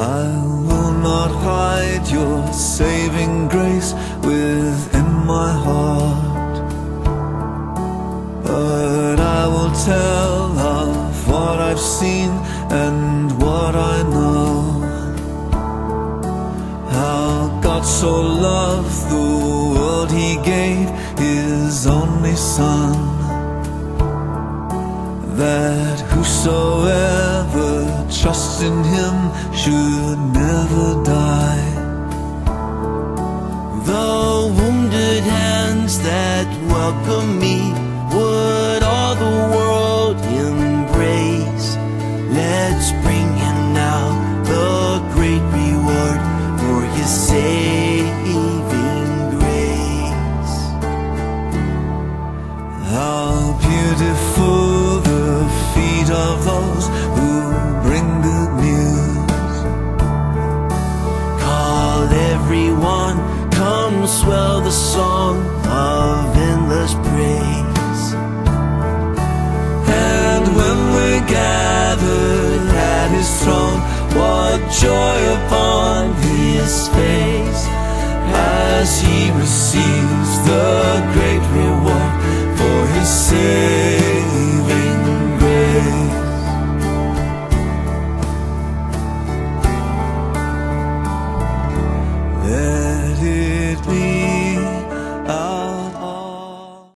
I will not hide your saving grace within my heart. But I will tell of what I've seen and what I know. How God so loved the world He gave His only Son That whosoever trusts in Him should me would all the world embrace. Let's bring him now the great reward for his saving grace. How beautiful the feet of those who bring good news. Call everyone, come swell the song of Father's praise. And when we're gathered at His throne, what joy upon His face as He receives the great reward for His saving grace. Let it be.